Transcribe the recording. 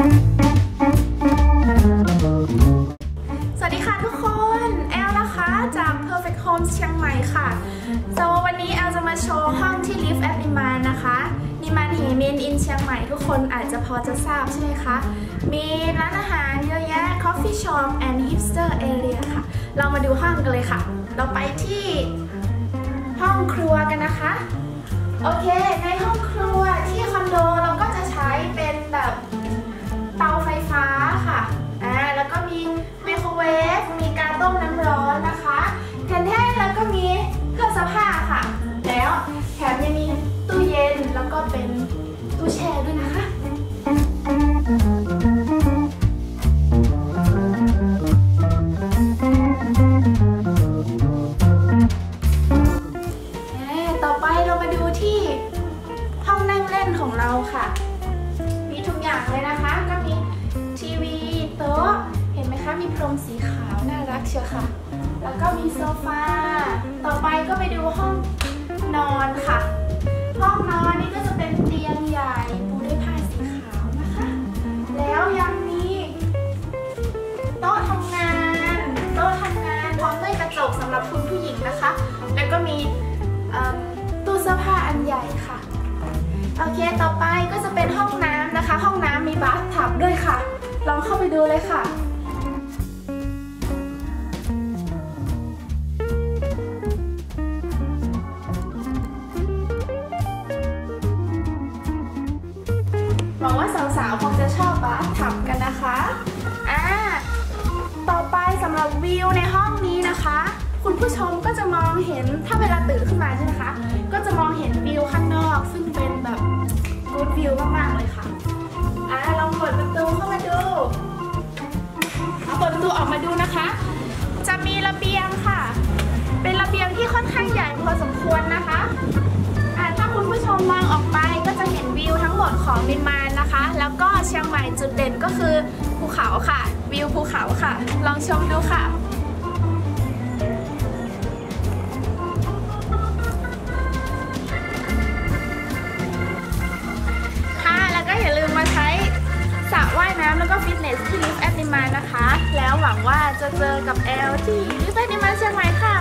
สวัสดีค่ะทุกคน แอลนะคะ จาก Perfect Home เชียงใหม่ค่ะ so วันนี้แอลจะมาโชว์ห้องที่ Live at Niman นะคะนิมานเหมินอินเชียงใหม่ทุกคนอาจจะพอจะทราบใช่ไหมคะ มีร้านอาหารเยอะแยะ coffee shop and hipster area ค่ะ เรามาดูห้องกันเลยค่ะ เราไปที่ห้องครัวกันนะคะ โอเค ในห้องครัวที่ เลยนะคะ ก็มีทีวีโต๊ะ เห็นไหมคะ มีพรมสีขาวน่ารักเชียวค่ะ แล้วก็มีโซฟา ต่อไปก็ไปดูห้องนอนค่ะ ห้องนอนนี่ก็จะเป็นเตียงใหญ่ปูด้วยผ้าสีขาวนะคะ แล้วยังมีโต๊ะทำงาน โต๊ะทำงานพร้อมด้วยกระจกสำหรับคุณผู้หญิงนะคะ แล้วก็มีตู้เสื้อผ้าอันใหญ่ค่ะ โอเค ต่อไปก็จะเป็นห้องน้ำ ห้องน้ำมีบาร์ทับด้วยค่ะ ลองเข้าไปดูเลยค่ะหวังว่าสาวๆคงจะชอบบาร์ทับกันนะคะอ่าต่อไปสำหรับวิวในห้องนี้นะคะ คุณผู้ชมก็จะมองเห็นถ้าเวลาตื่นขึ้นมาใช่ไหมคะ ก็จะมองเห็นวิวข้างนอก ซึ่งเป็นแบบกูดวิวมากๆเลยค่ะ อาเปิดประตูออกมาดูนะคะ จะมีระเบียงค่ะ เป็นระเบียงที่ค่อนข้างใหญ่พอสมควรนะคะถ้าคุณผู้ชมมองออกไปก็จะเห็นวิวทั้งหมดของนิมมานนะคะ แล้วก็เชียงใหม่จุดเด่นก็คือภูเขาค่ะ วิวภูเขาค่ะ ลองชมดูค่ะค่ะแล้วก็อย่าลืมมาใช้สระว่ายน้ำแล้วก็ฟิตเนสที่ นิมมานนะคะ แล้วหวังว่าจะเจอกับ Elle ที่ลีฟแอท นิมมานเชียงใหม่ค่ะ